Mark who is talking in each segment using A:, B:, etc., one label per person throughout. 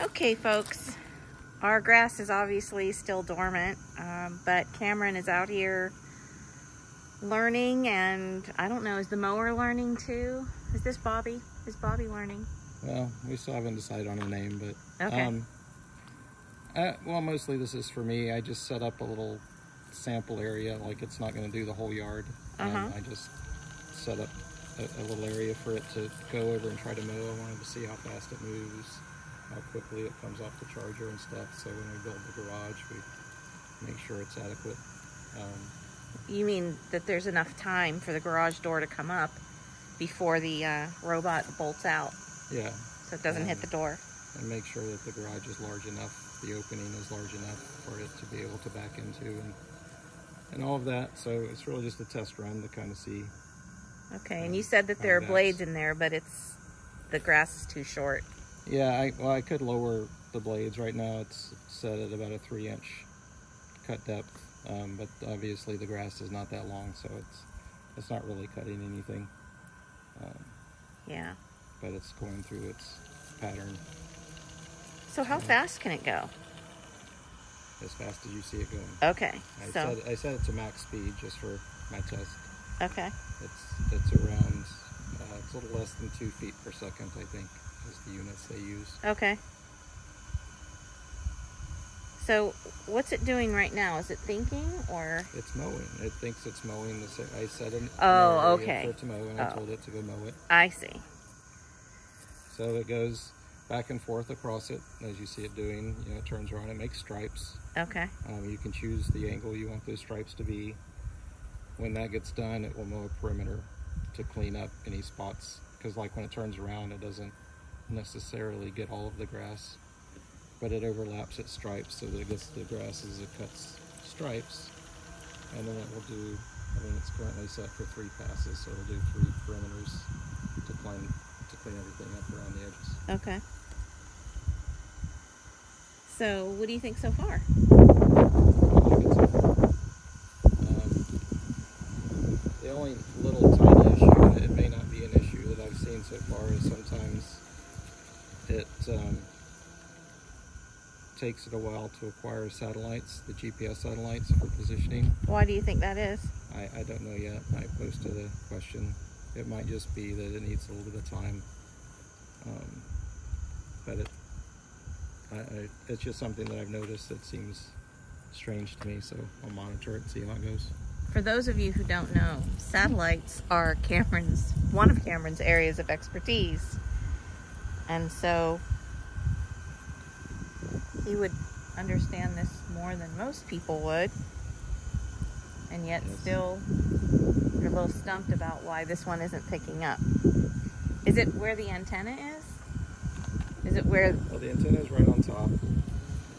A: Okay, folks. Our grass is obviously still dormant, um, but Cameron is out here learning, and I don't know, is the mower learning too? Is this Bobby? Is Bobby learning?
B: Well, we still haven't decided on a name, but
A: Okay.
B: um, uh, well, mostly this is for me. I just set up a little sample area, like it's not going to do the whole yard,
A: Uh-huh.
B: and I just set up a, a little area for it to go over and try to mow. I wanted to see how fast it moves, how quickly it comes off the charger and stuff. So when we build the garage, we make sure it's adequate. Um,
A: You mean that there's enough time for the garage door to come up before the uh, robot bolts out
B: yeah,
A: so it doesn't hit the door?
B: and make sure that the garage is large enough, the opening is large enough for it to be able to back into and and all of that. So it's really just a test run to kind of see.
A: Okay, and you said that there are blades in there, but it's the grass is too short.
B: Yeah, I well I could lower the blades right now. It's set at about a three inch cut depth, um, but obviously the grass is not that long, so it's it's not really cutting anything. Um,
A: Yeah.
B: but it's going through its pattern
A: So how fast can it go?
B: as fast as you see it going.
A: Okay.
B: I
A: So
B: set I set it to max speed just for my test.
A: okay.
B: It's it's around uh, it's a little less than two feet per second, I think, is the units they use.
A: Okay. So what's it doing right now? Is it thinking or
B: It's mowing. It thinks it's mowing. The sa- I said an
A: Oh, okay.
B: for it to mow, and I
A: Oh.
B: told it to go mow it.
A: I see.
B: So it goes back and forth across it as you see it doing. You know, it turns around. It makes stripes.
A: Okay.
B: Um, you can choose the angle you want those stripes to be. When that gets done, it will mow a perimeter to clean up any spots. Because like when it turns around, it doesn't necessarily get all of the grass, but it overlaps its stripes so that it gets the grass as it cuts stripes. And then it will do, I mean, it's currently set for three passes, so it'll do three perimeters to clean, to clean everything up around the edges.
A: Okay. So what do you think so far?
B: Um, the only little tiny issue, and it may not be an issue that I've seen so far, is sometimes it um, takes it a while to acquire satellites, the GPS satellites for positioning.
A: Why do you think that is?
B: I, I don't know yet. I posted a question. It might just be that it needs a little bit of time. Um, but it, I, I, it's just something that I've noticed that seems strange to me, so I'll monitor it and see how it goes.
A: For those of you who don't know, satellites are Cameron's one of Cameron's areas of expertise. And so he would understand this more than most people would. And yet
B: Yes.
A: still you're a little stumped about why this one isn't picking up. Is it where the antenna is? Is it where
B: Well, the antenna is right on top.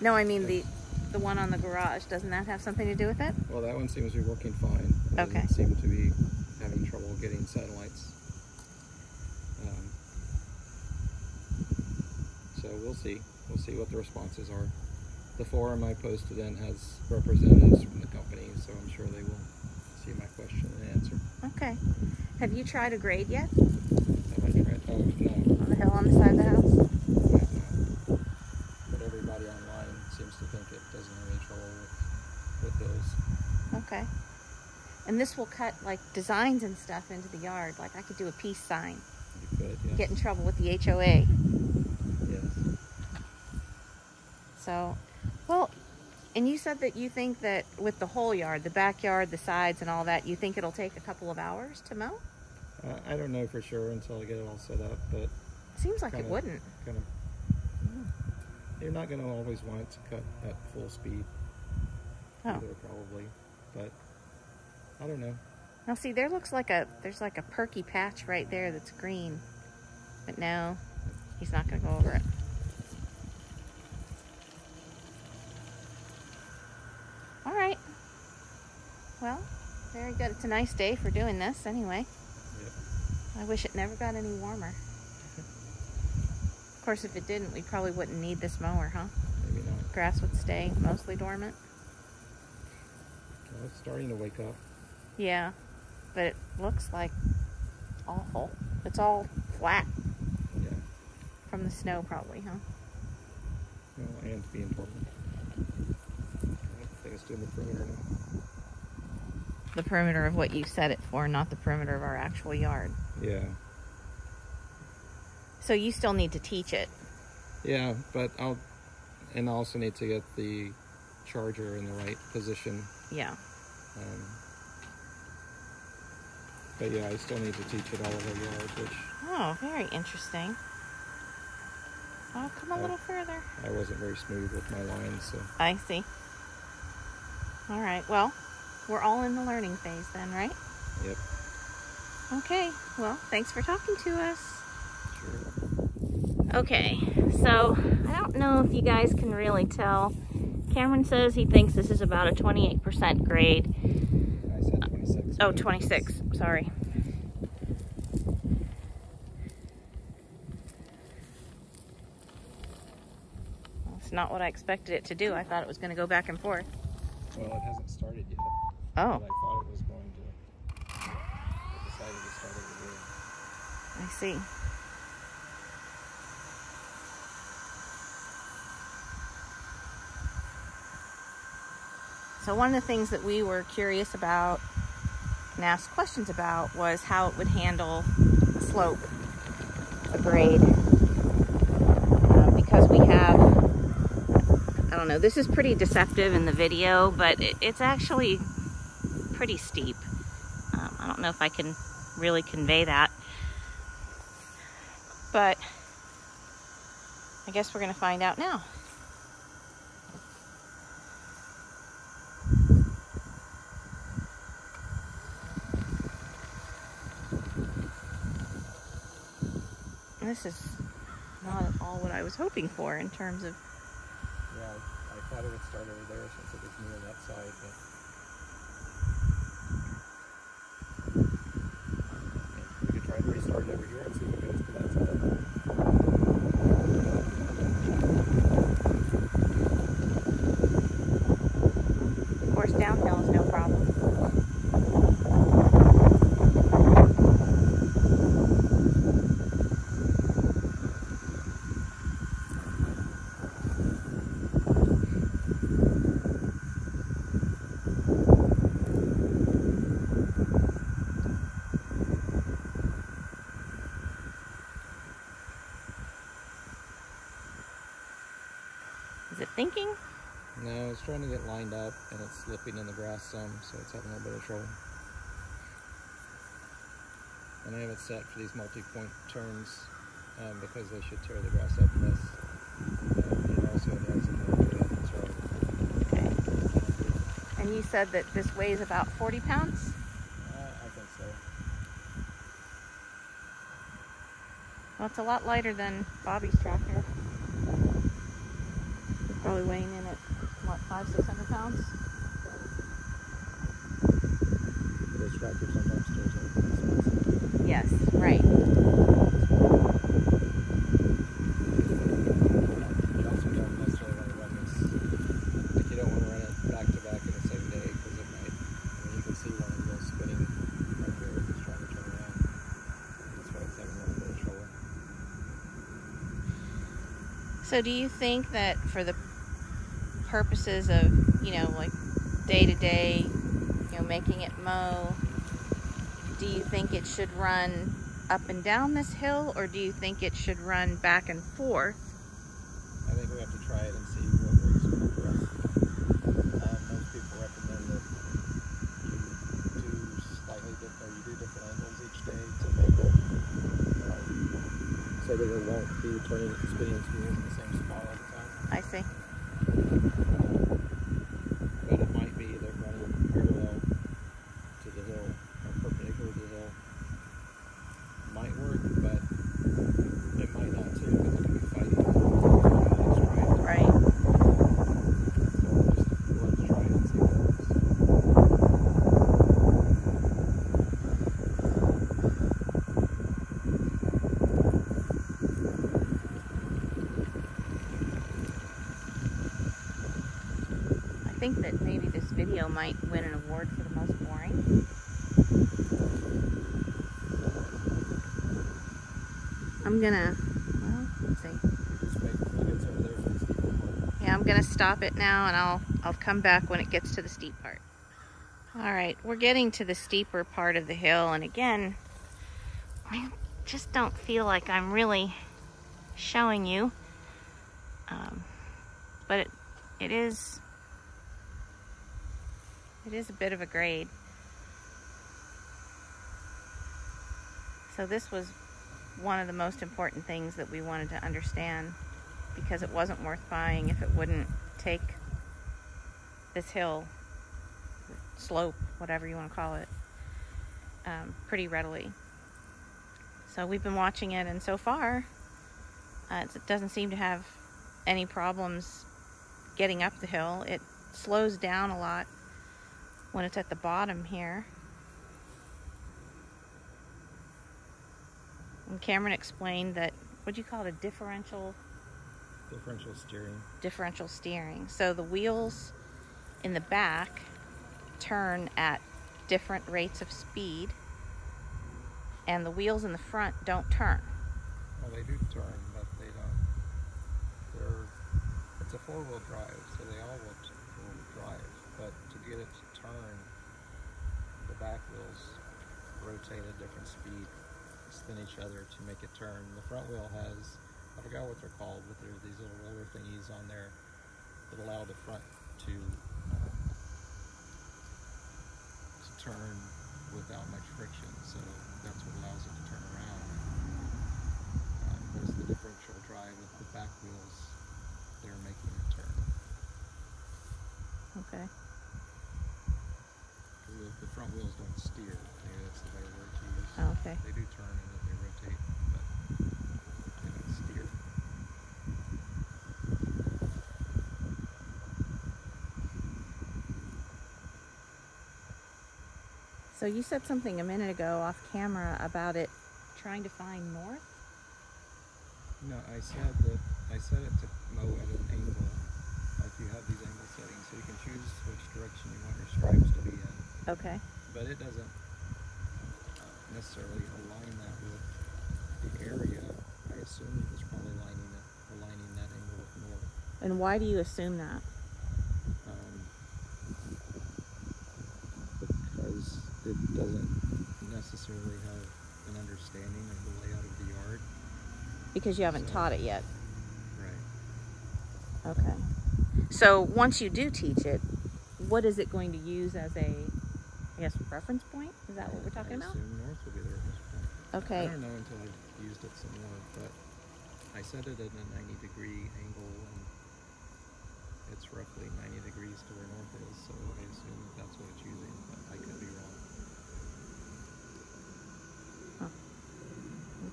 A: No, I mean the the one on the garage. Doesn't that have something to do with it?
B: Well, that one seems to be working fine. It
A: Okay.
B: seem to be having trouble getting satellites. Um, so we'll see. We'll see what the responses are. The forum I posted in has representatives from the company, so I'm sure they will see my question and answer.
A: Okay. Have you tried a grade yet
B: Have I tried? Oh, no.
A: on the hill on the side of the house?
B: But everybody online seems to think it doesn't have any trouble with, with those.
A: Okay. And this will cut like designs and stuff into the yard. Like I could do a peace sign.
B: You could.
A: Get in trouble with the HOA.
B: Yes.
A: So, well, and you said that you think that with the whole yard, the backyard, the sides, and all that, you think it'll take a couple of hours to mow?
B: Uh, I don't know for sure until I get it all set up, but
A: Seems like it
B: Kinda.
A: wouldn't.
B: kind of. You're not going to always want it to cut at full speed
A: Oh.
B: either, probably. But I don't know.
A: Now see, there looks like a there's like a perky patch right there that's green, but no, he's not gonna go over it. All right. Well, very good. It's a nice day for doing this, anyway.
B: Yep.
A: I wish it never got any warmer. Of course, if it didn't, we probably wouldn't need this mower, huh?
B: Maybe not.
A: Grass would stay mostly dormant.
B: Well, it's starting to wake up.
A: Yeah, but it looks like awful. It's all flat
B: Yeah.
A: from the snow, probably, huh?
B: Well, and being dormant. I think it's doing the perimeter now.
A: The perimeter of what you set it for, not the perimeter of our actual yard.
B: Yeah.
A: So you still need to teach it.
B: Yeah, but I'll, and I also need to get the charger in the right position.
A: Yeah.
B: Um, but yeah, I still need to teach it all over yards, which
A: Oh, very interesting. I'll come a
B: Oh.
A: little further.
B: I wasn't very smooth with my lines, so
A: I see. All right. Well, we're all in the learning phase then, right?
B: yep,
A: Okay. Well, thanks for talking to us.
B: sure.
A: Okay. So, I don't know if you guys can really tell. Cameron says he thinks this is about a 28% grade.
B: I said 26.
A: Oh, 26. Sorry. That's not what I expected it to do. I thought it was going to go back and forth.
B: Well, it hasn't started yet.
A: Oh,
B: I thought it was going to. I decided to start over here.
A: I see. So one of the things that we were curious about and asked questions about was how it would handle a slope, a grade. Uh, because we have, I don't know, this is pretty deceptive in the video, but it, it's actually pretty steep. Um, I don't know if I can really convey that. But I guess we're going to find out now. This is not at all what I was hoping for in terms of.
B: Yeah, I, I thought it would start over there since it was near that side, but. Over here and see goes to that side.
A: Of course, downhill is no problem.
B: No, it's trying to get lined up and it's slipping in the grass some, so it's having a little bit of trouble. And I have it set for these multi-point turns um, because they should tear the grass up in this. Um, it also has a little bit of
A: Okay. And you said that this weighs about 40 pounds?
B: uh, I think so.
A: Well, it's a lot lighter than Bobby's tractor. He's probably weighing in at, what, five, six hundred pounds?
B: Those tractors sometimes tears.
A: Yes, right.
B: You also don't necessarily want to run this. Like you don't want to run it back to back in the same day because it might. I mean, you can see one of those spinning right there. if It's trying to turn around. That's why it's having a little bit of trouble.
A: So do you think that for the purposes of, you know, like day to day, you know, making it mow, do you think it should run up and down this hill or do you think it should run back and forth?
B: I think we have to try it and see what works for us. Um, most people recommend that you do slightly different, or you do different angles each day to make it um, so that it won't be turning, spinning its wheels in the same spot all the time.
A: I see.
B: But it might be that running parallel to the hill or perpendicular to the hill might work, but it might not too because it's going to be fighting. Let's try it.
A: Right.
B: So just let's try it and see what works.
A: I think that maybe this video might win an award for the most boring. I'm gonna, well, let's see. Yeah, I'm gonna stop it now and I'll I'll come back when it gets to the steep part. All right, we're getting to the steeper part of the hill and again, I just don't feel like I'm really showing you. Um, but it, it is it is a bit of a grade. So this was one of the most important things that we wanted to understand because it wasn't worth buying if it wouldn't take this hill, slope, whatever you want to call it, um, pretty readily. So we've been watching it, and so far, uh, it doesn't seem to have any problems getting up the hill. It slows down a lot when it's at the bottom here. And Cameron explained that, what do you call it, a differential
B: Differential steering.
A: differential steering. So the wheels in the back turn at different rates of speed, and the wheels in the front don't turn.
B: Well, they do turn, but they don't. They're. It's a four-wheel drive, so they all will, drive. But to get it turn, the back wheels rotate at different speeds than each other to make it turn. The front wheel has, I forgot what they're called, but there are these little roller thingies on there that allow the front to uh, to turn without much friction. So that's what allows it to turn around. Um, but it's the differential drive with the back wheels that are making it turn.
A: Okay.
B: 'Cause The, the front wheels don't steer. Maybe that's the better word to use.
A: Oh, okay.
B: They do turn and then they rotate, but they don't steer.
A: So you said something a minute ago off camera about it trying to find north.
B: No, I said that I set it to mow at an angle. Like you have these angle settings, so you can choose which direction you want your stripes to be in.
A: Okay.
B: But it doesn't uh, necessarily align that with the area. I assume it was probably aligning it, aligning that angle with north.
A: And why do you assume that?
B: um, it doesn't necessarily have an understanding of the layout of the yard.
A: Because you haven't
B: So-
A: taught it yet.
B: Right.
A: Okay. So once you do teach it, what is it going to use as a, I guess, reference point? Is that what we're talking
B: I
A: about?
B: north will be the reference point. I
A: Okay.
B: don't know until I've used it some more, but I set it at a 90 degree angle and it's roughly 90 degrees to where north is, so I assume that that's what it's using, but I could be wrong.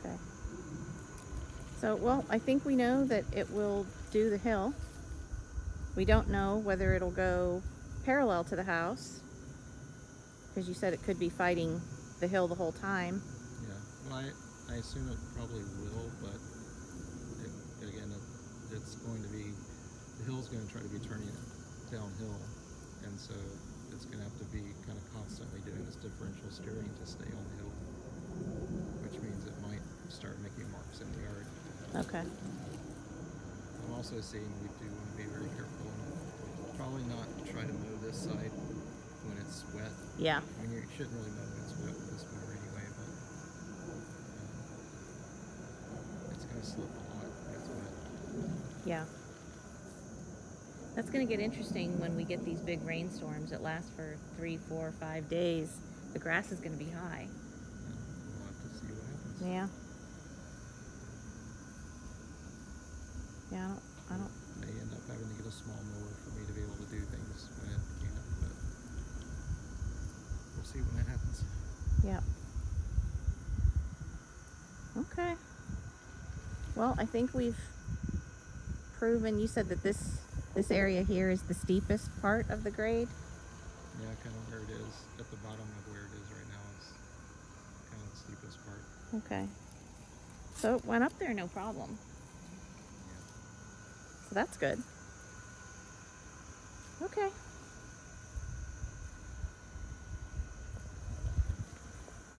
A: Okay. So, well, I think we know that it will do the hill. We don't know whether it'll go parallel to the house because you said it could be fighting the hill the whole time.
B: Yeah, well, I, I assume it probably will, but it, again, it, it's going to be, the hill's going to try to be turning downhill, and so it's going to have to be kind of constantly doing this differential steering to stay on the hill, which means it might start making marks in the yard.
A: Okay.
B: I'm also seeing we do want to be very careful and probably not try to mow this side when it's wet.
A: Yeah.
B: I mean, you shouldn't really mow when it's wet with this mower anyway, but um, it's gonna slip a lot when it's wet.
A: Yeah. That's going to get interesting when we get these big rainstorms that last for three, four, five days. The grass is going to be high.
B: Yeah, we'll have to see what happens.
A: Yeah. Yeah, I don't, I don't
B: May end up having to get a small mower for me to be able to do things when it can't, but we'll see when that happens.
A: Yeah. Okay. Well, I think we've proven, you said that this, this area here is the steepest part of the grade.
B: Yeah, kind of where it is at the bottom of where it is right now is kind of the steepest part.
A: Okay. So it went up there no problem. So that's good. Okay.